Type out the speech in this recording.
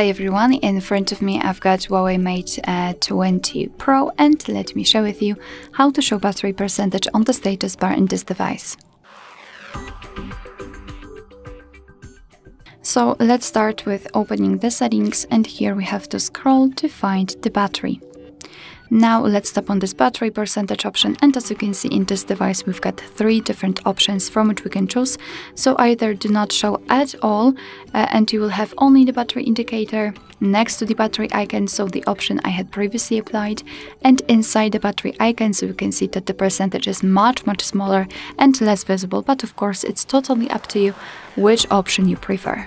Hi everyone, in front of me I've got Huawei Mate uh, 20 Pro and let me share with you how to show battery percentage on the status bar in this device. So let's start with opening the settings and here we have to scroll to find the battery. Now let's tap on this battery percentage option and as you can see in this device we've got three different options from which we can choose. So either do not show at all uh, and you will have only the battery indicator next to the battery icon so the option I had previously applied and inside the battery icon so you can see that the percentage is much much smaller and less visible but of course it's totally up to you which option you prefer.